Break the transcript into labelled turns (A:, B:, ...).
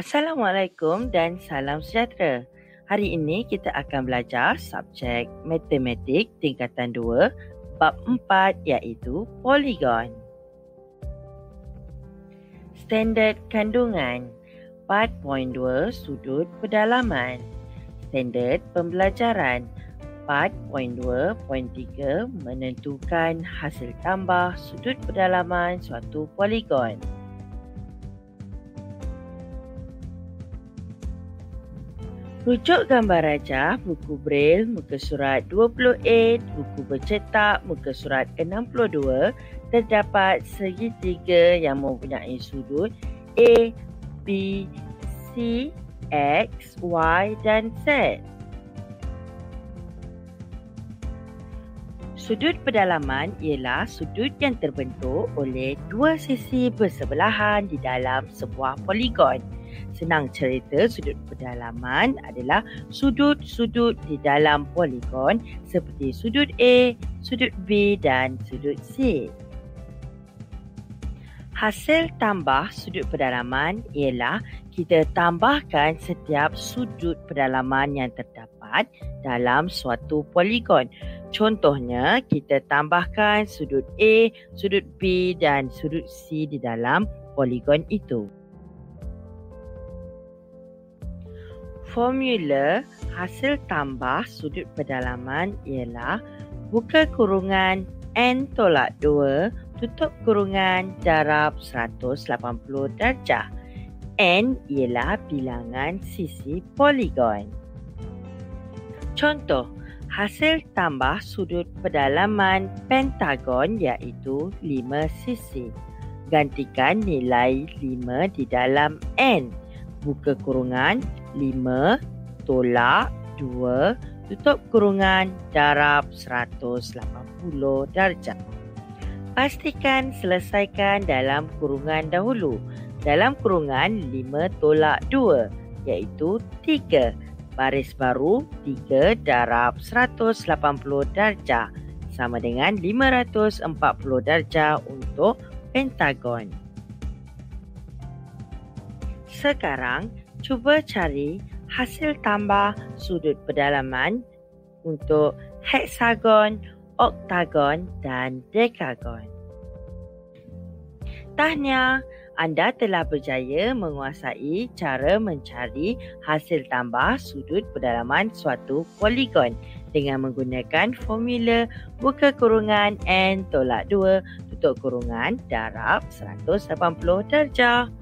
A: Assalamualaikum dan salam sejahtera. Hari ini kita akan belajar subjek matematik tingkatan 2 bab 4 iaitu poligon. Standard kandungan 4.2 sudut pedalaman. Standard pembelajaran 4.2.3 menentukan hasil tambah sudut pedalaman suatu poligon. Rujuk gambar rajah, buku Braille, muka surat 28, buku bercetak, muka surat 62, terdapat segitiga yang mempunyai sudut A, B, C, X, Y dan Z. Sudut pedalaman ialah sudut yang terbentuk oleh dua sisi bersebelahan di dalam sebuah poligon senang cerita sudut pedalaman adalah sudut-sudut di dalam poligon seperti sudut A, sudut B dan sudut C. Hasil tambah sudut pedalaman ialah kita tambahkan setiap sudut pedalaman yang terdapat dalam suatu poligon. Contohnya, kita tambahkan sudut A, sudut B dan sudut C di dalam poligon itu. Formula hasil tambah sudut pedalaman ialah buka kurungan N tolak 2 tutup kurungan darab 180 darjah. N ialah bilangan sisi poligon. Contoh, hasil tambah sudut pedalaman pentagon iaitu 5 sisi. Gantikan nilai 5 di dalam N buka kurungan 5 tolak 2 tutup kurungan darab 180 darjah. Pastikan selesaikan dalam kurungan dahulu. Dalam kurungan 5 tolak 2 iaitu 3. Baris baru 3 darab 180 darjah sama dengan 540 darjah untuk pentagon. Sekarang, cuba cari hasil tambah sudut pedalaman untuk heksagon, oktagon dan dekagon. Tahniah, anda telah berjaya menguasai cara mencari hasil tambah sudut pedalaman suatu poligon dengan menggunakan formula buka kurungan N tolak 2 tutup kurungan darab 180 darjah.